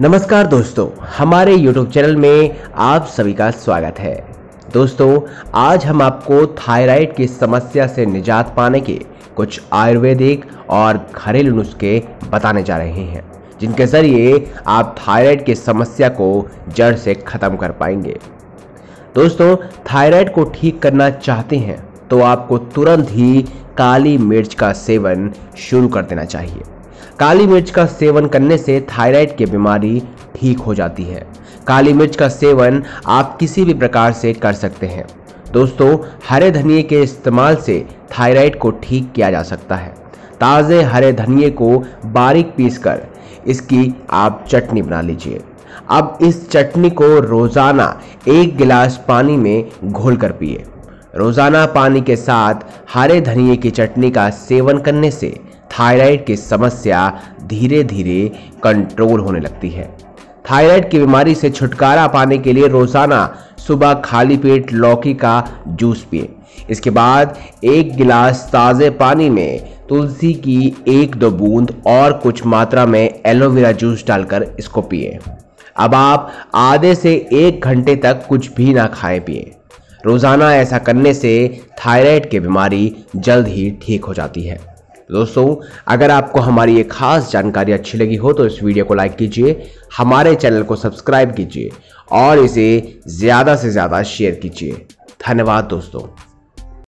नमस्कार दोस्तों, हमारे YouTube चैनल में आप सभी का स्वागत है। दोस्तों, आज हम आपको थायराइड की समस्या से निजात पाने के कुछ आयुर्वेदिक और घरेलू नुस्खे बताने जा रहे हैं, जिनके ज़रिए आप थायराइड की समस्या को जड़ से ख़त्म कर पाएँगे। दोस्तों, थायराइड को ठीक करना चाहते हैं तो आपको तुरंत ही काली मिर्च का सेवन शुरू कर देना चाहिए। काली मिर्च का सेवन करने से थायराइड की बीमारी ठीक हो जाती है। काली मिर्च का सेवन आप किसी भी प्रकार से कर सकते हैं। दोस्तों, हरे धनिए के इस्तेमाल से थायराइड को ठीक किया जा सकता है। ताज़े हरे धनिए को बारीक पीसकर इसकी आप चटनी बना लीजिए। अब इस चटनी को रोज़ाना एक गिलास पानी में घोल कर पिए। रोज़ाना पानी के साथ हरे धनिए की चटनी का सेवन करने से थायराइड की समस्या धीरे धीरे कंट्रोल होने लगती है। थायराइड की बीमारी से छुटकारा पाने के लिए रोज़ाना सुबह खाली पेट लौकी का जूस पिए। इसके बाद एक गिलास ताज़े पानी में तुलसी की एक दो बूंद और कुछ मात्रा में एलोवेरा जूस डालकर इसको पिए। अब आप आधे से एक घंटे तक कुछ भी ना खाए पिए। रोज़ाना ऐसा करने से थायराइड की बीमारी जल्द ही ठीक हो जाती है। दोस्तों, अगर आपको हमारी ये खास जानकारी अच्छी लगी हो तो इस वीडियो को लाइक कीजिए, हमारे चैनल को सब्सक्राइब कीजिए और इसे ज़्यादा से ज़्यादा शेयर कीजिए। धन्यवाद दोस्तों।